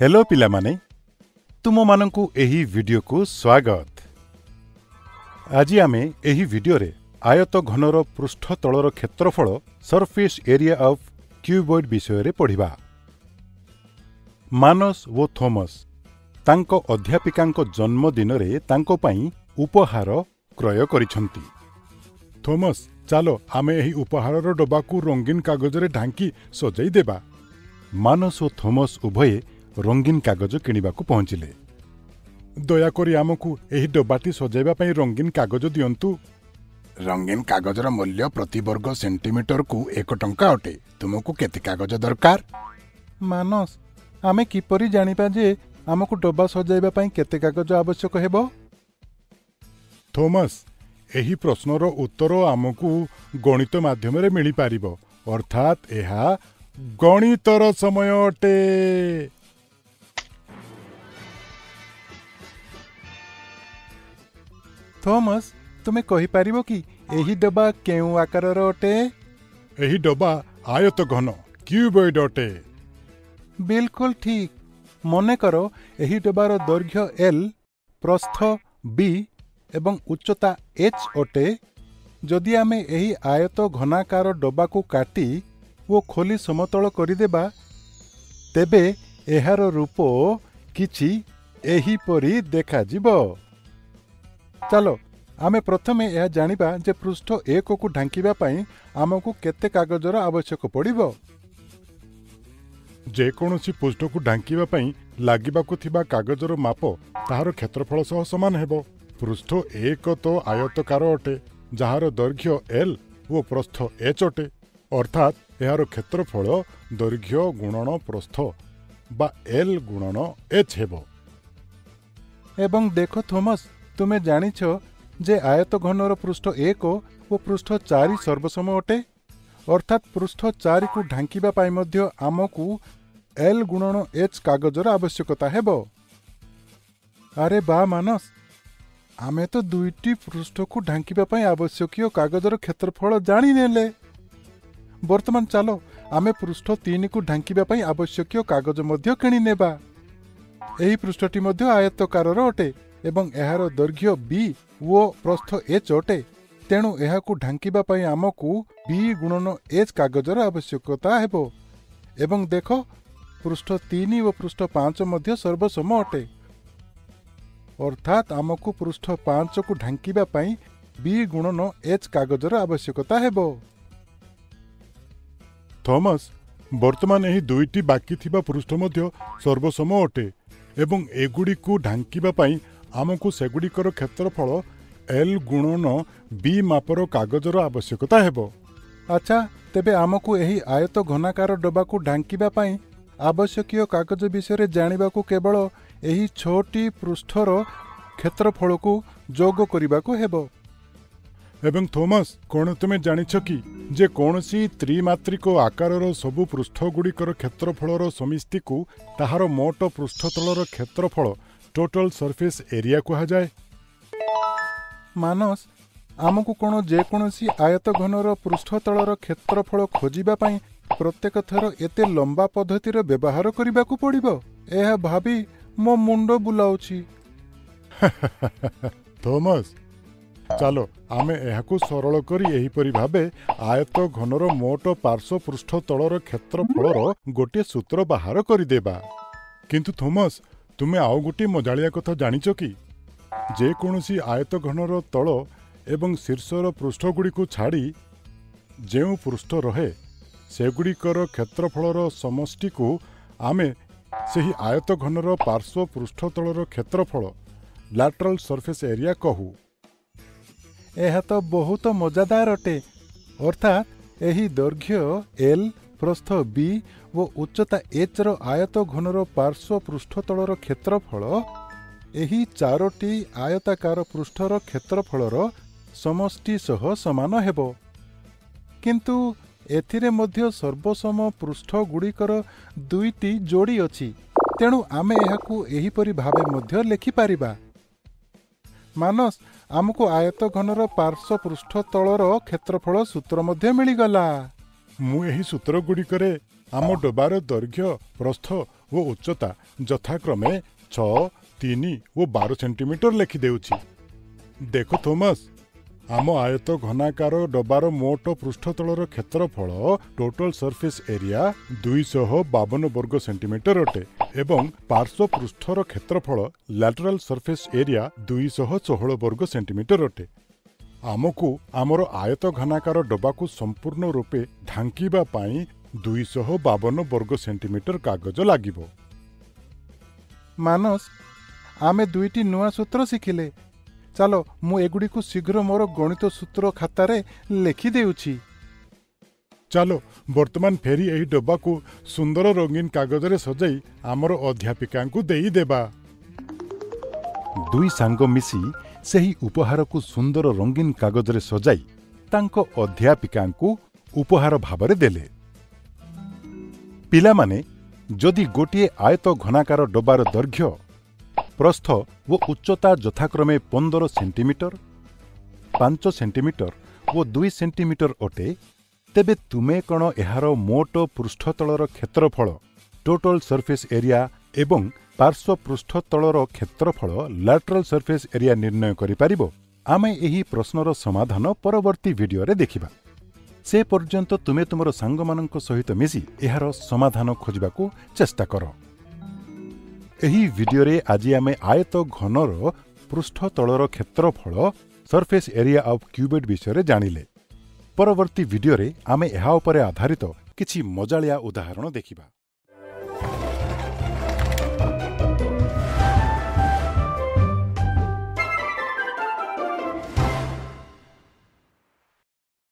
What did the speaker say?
Hello ପିଲାମାନେ। ତୁମମାନଙ୍କୁ ଏହି ଭିଡିଓକୁ ସ୍ୱାଗତ ଆଜି ଆମେ ଏହି ଭିଡିଓରେ ଆୟତ ଘନର ପୃଷ୍ଠ ତଳର କ୍ଷେତ୍ରଫଳ ସର୍ଫେସ୍ ଏରିଆ ଅଫ୍ କ୍ୟୁବଏଡ୍ ବିଷୟରେ ପଢ଼ିବା। ମାନସ ଓ ଥୋମସ ତାଙ୍କ ଅଧ୍ୟାପିକାଙ୍କ ଜନ୍ମଦିନରେ ତାଙ୍କ ପାଇଁ ଉପହାର କ୍ରୟ କରିଛନ୍ତି। ଥୋମସ ଚାଲ ଆମେ ଏହି ଉପହାରର ଡବାକୁ ରଙ୍ଗୀନ କାଗଜରେ ଢାଙ୍କି ସଜାଇ ଦେବା। ମାନସ ଓ ଥୋମସ ଉଭୟେ ରଙ୍ଗୀନ କାଗଜ କିଣିବାକୁ ପହଞ୍ଚିଲେ। ଦୟାକରି ଆମକୁ ଏହି ଡବାଟି ସଜାଇବା ପାଇଁ ରଙ୍ଗୀନ କାଗଜ ଦିଅନ୍ତୁ। ରଙ୍ଗୀନ କାଗଜର ମୂଲ୍ୟ ପ୍ରତି ବର୍ଗ ସେଣ୍ଟିମିଟରକୁ ଏକ ଟଙ୍କା ଅଟେ। ତୁମକୁ କେତେ କାଗଜ ଦରକାର? ମାନସ ଆମେ କିପରି ଜାଣିବା ଯେ ଆମକୁ ଡବା ସଜାଇବା ପାଇଁ କେତେ କାଗଜ ଆବଶ୍ୟକ ହେବ? ଥୋମସ ଏହି ପ୍ରଶ୍ନର ଉତ୍ତର ଆମକୁ ଗଣିତ ମାଧ୍ୟମରେ ମିଳିପାରିବ। ଅର୍ଥାତ୍ ଏହା ଗଣିତର ସମୟ ଅଟେ। ଥୋମସ ତୁମେ କହିପାରିବ କି ଏହି ଡବା କେଉଁ ଆକାରର ଅଟେ ଏହି ଡବା ଆୟତ ଘନ କ୍ୟୁବଏଡ୍ ଅଟେ ବିଲକୁଲ ଠିକ୍ ମନେକର ଏହି ଡବାର ଦୈର୍ଘ୍ୟ ଏଲ୍ ପ୍ରସ୍ଥ ବି ଏବଂ ଉଚ୍ଚତା ଏଚ୍ ଅଟେ ଯଦି ଆମେ ଏହି ଆୟତ ଘନାକାର ଡବାକୁ କାଟି ଓ ଖୋଲି ସମତଳ କରିଦେବା ତେବେ ଏହାର ରୂପ କିଛି ଏହିପରି ଦେଖାଯିବ ଚାଲ ଆମେ ପ୍ରଥମେ ଏହା ଜାଣିବା ଯେ ପୃଷ୍ଠ ଏକକୁ ଢାଙ୍କିବା ପାଇଁ ଆମକୁ କେତେ କାଗଜର ଆବଶ୍ୟକ ପଡ଼ିବ ଯେକୌଣସି ପୃଷ୍ଠକୁ ଢାଙ୍କିବା ପାଇଁ ଲାଗିବାକୁ ଥିବା କାଗଜର ମାପ ତାହାର କ୍ଷେତ୍ରଫଳ ସହ ସମାନ ହେବ ପୃଷ୍ଠ ଏକ ତ ଆୟତକାର ଅଟେ ଯାହାର ଦୈର୍ଘ୍ୟ ଏଲ୍ ଓ ପ୍ରସ୍ଥ ଏଚ୍ ଅଟେ ଅର୍ଥାତ୍ ଏହାର କ୍ଷେତ୍ରଫଳ ଦୈର୍ଘ୍ୟ ଗୁଣନ ପ୍ରସ୍ଥ ବା ଏଲ୍ ଗୁଣନ ଏଚ୍ ହେବ ଏବଂ ଦେଖ ଥୋମସ ତୁମେ ଜାଣିଛ ଯେ ଆୟତ ଘନର ପୃଷ୍ଠ ଏକ ଓ ପୃଷ୍ଠ ଚାରି ସର୍ବସମ ଅଟେ? ଅର୍ଥାତ୍ ପୃଷ୍ଠ ଚାରିକୁ ଢାଙ୍କିବା ପାଇଁ ମଧ୍ୟ ଆମକୁ ଏଲ୍ ଗୁଣନ ଏଚ୍ କାଗଜର ଆବଶ୍ୟକତା ହେବ। ଆରେ ବା ମାନସ ଆମେ ତ ଦୁଇଟି ପୃଷ୍ଠକୁ ଢାଙ୍କିବା ପାଇଁ ଆବଶ୍ୟକୀୟ କାଗଜର କ୍ଷେତ୍ରଫଳ ଜାଣିନେଲେ। ବର୍ତ୍ତମାନ ଚାଲ ଆମେ ପୃଷ୍ଠ ତିନିକୁ ଢାଙ୍କିବା ପାଇଁ ଆବଶ୍ୟକୀୟ କାଗଜ ମଧ୍ୟ କିଣିନେବା। ଏହି ପୃଷ୍ଠଟି ମଧ୍ୟ ଆୟତକାରର ଅଟେ। ଏବଂ ଏହାର ଦୈର୍ଘ୍ୟ ବି ଓ ପ୍ରସ୍ଥ ଏଚ୍ ଅଟେ। ତେଣୁ ଏହାକୁ ଢାଙ୍କିବା ପାଇଁ ଆମକୁ ବି ଗୁଣନ ଏଚ୍ କାଗଜର ଆବଶ୍ୟକତା ହେବ। ଏବଂ ଦେଖ ପୃଷ୍ଠ ତିନି ଓ ପୃଷ୍ଠ ପାଞ୍ଚ ମଧ୍ୟ ସର୍ବସମ ଅଟେ। ଅର୍ଥାତ୍ ଆମକୁ ପୃଷ୍ଠ ପାଞ୍ଚକୁ ଢାଙ୍କିବା ପାଇଁ ବି ଗୁଣନ ଏଚ୍ କାଗଜର ଆବଶ୍ୟକତା ହେବ। ଥମସ ବର୍ତ୍ତମାନ ଏହି ଦୁଇଟି ବାକି ଥିବା ପୃଷ୍ଠ ମଧ୍ୟ ସର୍ବସମ ଅଟେ। ଏବଂ ଏଗୁଡ଼ିକୁ ଢାଙ୍କିବା ପାଇଁ ଆମକୁ ସେଗୁଡ଼ିକର କ୍ଷେତ୍ରଫଳ ଏଲ୍ ଗୁଣନ ବି ମାପର କାଗଜର ଆବଶ୍ୟକତା ହେବ। ଆଚ୍ଛା ତେବେ ଆମକୁ ଏହି ଆୟତ ଘନାକାର ଡବାକୁ ଢାଙ୍କିବା ପାଇଁ ଆବଶ୍ୟକୀୟ କାଗଜ ବିଷୟରେ ଜାଣିବାକୁ କେବଳ ଏହି ଛଅଟି ପୃଷ୍ଠର କ୍ଷେତ୍ରଫଳକୁ ଯୋଗ କରିବାକୁ ହେବ। ଏବଂ ଥୋମସ କ'ଣ ତୁମେ ଜାଣିଛ କି ଯେ କୌଣସି ତ୍ରିମାତ୍ରିକ ଆକାରର ସବୁ ପୃଷ୍ଠଗୁଡ଼ିକର କ୍ଷେତ୍ରଫଳର ସମିଷ୍ଟିକୁ ତାହାର ମୋଟ ପୃଷ୍ଠତଳର କ୍ଷେତ୍ରଫଳ ଟୋଟାଲ ସର୍ଫେସ୍ ଏରିଆ କୁହାଯାଏ। ମାନସ ଆମକୁ କ'ଣ ଯେକୌଣସି ଆୟତ ଘନର ପୃଷ୍ଠତଳର କ୍ଷେତ୍ରଫଳ ଖୋଜିବା ପାଇଁ ପ୍ରତ୍ୟେକ ଥର ଏତେ ଲମ୍ବା ପଦ୍ଧତିର ବ୍ୟବହାର କରିବାକୁ ପଡ଼ିବ? ଏହା ଭାବି ମୋ ମୁଣ୍ଡ ବୁଲାଉଛି। ଥୋମସ ଚାଲ ଆମେ ଏହାକୁ ସରଳ କରି ଏହିପରି ଭାବେ ଆୟତ ଘନର ମୋଟ ପାର୍ଶ୍ୱ ପୃଷ୍ଠ ତଳର କ୍ଷେତ୍ରଫଳର ଗୋଟିଏ ସୂତ୍ର ବାହାର କରିଦେବା। କିନ୍ତୁ ଥୋମସ ତୁମେ ଆଉ ଗୋଟିଏ ମଜାଳିଆ କଥା ଜାଣିଛ କି? ଯେକୌଣସି ଆୟତ ଘନର ତଳ ଏବଂ ଶୀର୍ଷର ପୃଷ୍ଠଗୁଡ଼ିକୁ ଛାଡ଼ି ଯେଉଁ ପୃଷ୍ଠ ରହେ ସେଗୁଡ଼ିକର କ୍ଷେତ୍ରଫଳର ସମଷ୍ଟିକୁ ଆମେ ସେହି ଆୟତ ଘନର ପାର୍ଶ୍ୱ ପୃଷ୍ଠତଳର କ୍ଷେତ୍ରଫଳ ଲାଟ୍ରାଲ୍ ସର୍ଫେସ୍ ଏରିଆ କହୁ। ଏହା ତ ବହୁତ ମଜାଦାର ଅଟେ। ଅର୍ଥାତ୍ ଏହି ଦୈର୍ଘ୍ୟ ଏଲ୍ ପ୍ରସ୍ଥ ବି ଓ ଉଚ୍ଚତା ଏଚ୍ର ଆୟତ ଘନର ପାର୍ଶ୍ୱ ପୃଷ୍ଠତଳର କ୍ଷେତ୍ରଫଳ ଏହି ଚାରୋଟି ଆୟତାକାର ପୃଷ୍ଠର କ୍ଷେତ୍ରଫଳର ସମଷ୍ଟି ସହ ସମାନ ହେବ। କିନ୍ତୁ ଏଥିରେ ମଧ୍ୟ ସର୍ବସମ ପୃଷ୍ଠଗୁଡ଼ିକର ଦୁଇଟି ଯୋଡ଼ି ଅଛି ତେଣୁ ଆମେ ଏହାକୁ ଏହିପରି ଭାବେ ମଧ୍ୟ ଲେଖିପାରିବା। ମାନସ ଆମକୁ ଆୟତ ଘନର ପାର୍ଶ୍ୱ ପୃଷ୍ଠ ତଳର କ୍ଷେତ୍ରଫଳ ସୂତ୍ର ମଧ୍ୟ ମିଳିଗଲା। ମୁଁ ଏହି ସୂତ୍ରଗୁଡ଼ିକରେ ଆମ ଡବାର ଦୈର୍ଘ୍ୟ ପ୍ରସ୍ଥ ଓ ଉଚ୍ଚତା ଯଥାକ୍ରମେ ଛଅ ତିନି ଓ ବାର ସେଣ୍ଟିମିଟର ଲେଖିଦେଉଛି। ଦେଖ ଥୋମାସ୍ ଆମ ଆୟତ ଘନାକାର ଡବାର ମୋଟ ପୃଷ୍ଠତଳର କ୍ଷେତ୍ରଫଳ ଟୋଟାଲ ସର୍ଫେସ୍ ଏରିଆ ଦୁଇଶହ ବାବନ ବର୍ଗ ସେଣ୍ଟିମିଟର ଅଟେ ଏବଂ ପାର୍ଶ୍ୱ ପୃଷ୍ଠର କ୍ଷେତ୍ରଫଳ ଲାଟରାଲ ସର୍ଫେସ୍ ଏରିଆ ଦୁଇଶହ ଷୋହଳ ବର୍ଗ ସେଣ୍ଟିମିଟର ଅଟେ। ଆମକୁ ଆମର ଆୟତ ଘନାକାର ଡବାକୁ ସମ୍ପୂର୍ଣ୍ଣ ରୂପେ ଢାଙ୍କିବା ପାଇଁ ଦୁଇଶହ ବାବନ ବର୍ଗ ସେଣ୍ଟିମିଟର କାଗଜ ଲାଗିବ। ମାନସ ଆମେ ଦୁଇଟି ନୂଆ ସୂତ୍ର ଶିଖିଲେ। ଚାଲ ମୁଁ ଏଗୁଡ଼ିକୁ ଶୀଘ୍ର ମୋର ଗଣିତ ସୂତ୍ର ଖାତାରେ ଲେଖିଦେଉଛି ଚାଲ ବର୍ତ୍ତମାନ ଫେରି ଏହି ଡବାକୁ ସୁନ୍ଦର ରଙ୍ଗୀନ କାଗଜରେ ସଜାଇ ଆମର ଅଧ୍ୟାପିକାଙ୍କୁ ଦେଇଦେବା। ଦୁଇ ସାଙ୍ଗ ମିଶି ସେହି ଉପହାରକୁ ସୁନ୍ଦର ରଙ୍ଗୀନ କାଗଜରେ ସଜାଇ ତାଙ୍କ ଅଧ୍ୟାପିକାଙ୍କୁ ଉପହାର ଭାବରେ ଦେଲେ। ପିଲାମାନେ ଯଦି ଗୋଟିଏ ଆୟତ ଘନାକାର ଡବାର ଦୈର୍ଘ୍ୟ ପ୍ରସ୍ଥ ଓ ଉଚ୍ଚତା ଯଥାକ୍ରମେ ପନ୍ଦର ସେଣ୍ଟିମିଟର ପାଞ୍ଚ ସେଣ୍ଟିମିଟର ଓ ଦୁଇ ସେଣ୍ଟିମିଟର ଅଟେ ତେବେ ତୁମେ କ'ଣ ଏହାର ମୋଟ ପୃଷ୍ଠତଳର କ୍ଷେତ୍ରଫଳ ଟୋଟାଲ ସର୍ଫେସ୍ ଏରିଆ ଏବଂ ପାର୍ଶ୍ୱ ପୃଷ୍ଠତଳର କ୍ଷେତ୍ରଫଳ ଲାଟରାଲ ସର୍ଫେସ୍ ଏରିଆ ନିର୍ଣ୍ଣୟ କରିପାରିବ। ଆମେ ଏହି ପ୍ରଶ୍ନର ସମାଧାନ ପରବର୍ତ୍ତୀ ଭିଡିଓରେ ଦେଖିବା। ସେ ପର୍ଯ୍ୟନ୍ତ ତୁମେ ତୁମର ସାଙ୍ଗମାନଙ୍କ ସହିତ ମିଶି ଏହାର ସମାଧାନ ଖୋଜିବାକୁ ଚେଷ୍ଟା କର। ଏହି ଭିଡିଓରେ ଆଜି ଆମେ ଆୟତ ଘନର ପୃଷ୍ଠତଳର କ୍ଷେତ୍ରଫଳ ସର୍ଫେସ୍ ଏରିଆ ଅଫ୍ କ୍ୟୁବେଟ୍ ବିଷୟରେ ଜାଣିଲେ। ପରବର୍ତ୍ତୀ ଭିଡିଓରେ ଆମେ ଏହା ଉପରେ ଆଧାରିତ କିଛି ମଜାଳିଆ ଉଦାହରଣ ଦେଖିବା।